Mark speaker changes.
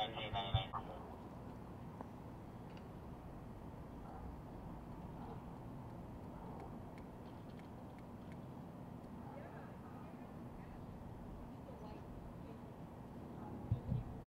Speaker 1: 1999.